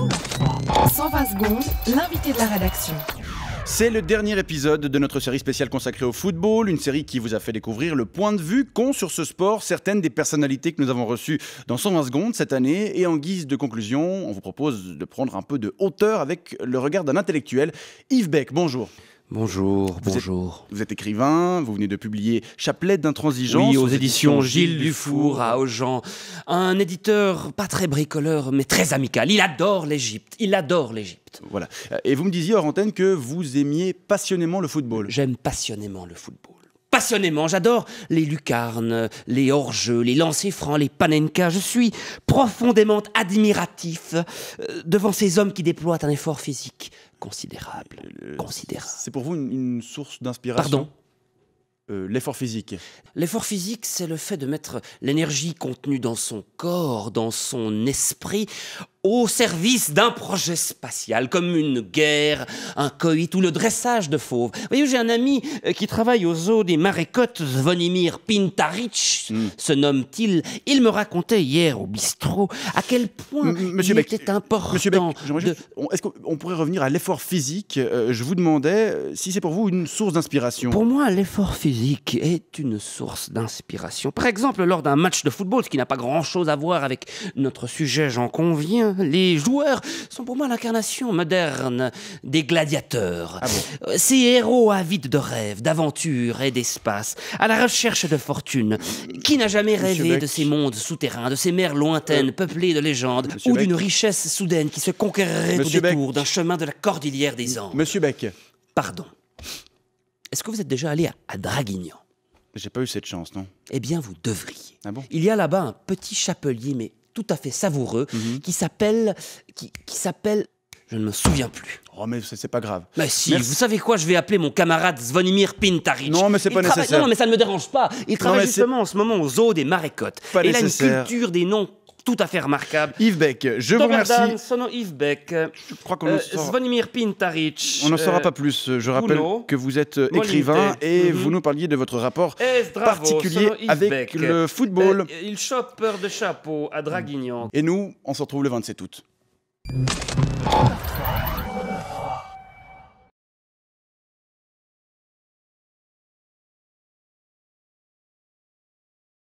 120 secondes, l'invité de la rédaction. C'est le dernier épisode de notre série spéciale consacrée au football, une série qui vous a fait découvrir le point de vue qu'ont sur ce sport certaines des personnalités que nous avons reçues dans 120 secondes cette année. Et en guise de conclusion, on vous propose de prendre un peu de hauteur avec le regard d'un intellectuel. Yves Beck, bonjour. Bonjour, Vous êtes- bonjour. Vous êtes écrivain, vous venez de publier Chapelet d'intransigeance. Oui, aux éditions Gilles Dufour à Augent. Un éditeur pas très bricoleur, mais très amical. Il adore l'Égypte. Il adore l'Égypte. Voilà. Et vous me disiez hors antenne que vous aimiez passionnément le football. J'aime passionnément le football. Passionnément, j'adore les lucarnes, les hors-jeux, les lancers francs, les panenka. Je suis profondément admiratif euh, devant ces hommes qui déploient un effort physique considérable. Euh, Considérable. C'est pour vous une, une source d'inspiration Pardon? Euh, L'effort physique. L'effort physique, c'est le fait de mettre l'énergie contenue dans son corps, dans son esprit, au service d'un projet spatial, comme une guerre, un coït ou le dressage de fauves. Vous voyez, j'ai un ami euh, qui travaille au zoo des marécottes, Zvonimir Pintaric, Mm. se nomme-t-il. Il me racontait hier au bistrot à quel point M- Monsieur il Beck, était important Monsieur Beck, de... est-ce qu'on pourrait revenir à l'effort physique? Euh, Je vous demandais euh, si c'est pour vous une source d'inspiration. Pour moi, l'effort physique est une source d'inspiration. Par exemple, lors d'un match de football, ce qui n'a pas grand-chose à voir avec notre sujet, j'en conviens, les joueurs sont pour moi l'incarnation moderne des gladiateurs. Ah bon Euh, Ces héros avides de rêves, d'aventures et d'espace, à la recherche de fortune. Qui n'a jamais Monsieur rêvé Beck. Euh, de ces mondes souterrains, de ces mers lointaines peuplées de légendes, Monsieur ou d'une richesse soudaine qui se conquérirait Monsieur au détour d'un chemin de la cordillère des Andes? Monsieur Beck, Pardon. Est-ce que vous êtes déjà allé à, à Draguignan? J'ai pas eu cette chance, non Eh bien, vous devriez. Ah bon? Il y a là-bas un petit chapelier, mais tout à fait savoureux, Mhm. qui s'appelle. Qui, qui s'appelle. Je ne me souviens plus. Oh, mais c'est c'est pas grave. Mais si, Merci. vous savez quoi Je vais appeler mon camarade Zvonimir Pintaric. Non, mais c'est pas nécessaire. Non, mais ça ne me dérange pas. Il travaille justement en ce moment au zoo des marécottes. Pas Et il a une nécessaire. culture des noms tout à fait remarquable. Yves Beck, je vous remercie. Doberdan, sono Yves Beck. Je crois qu'on Euh, Zvonimir Pintaric. on n'en saura euh, pas plus. Je rappelle que vous êtes euh, écrivain et Mhm. vous nous parliez de votre rapport Eh, particulier avec Beck. le football. Euh, il chopper de chapeau à Draguignan. Et nous, on se retrouve le 27 août.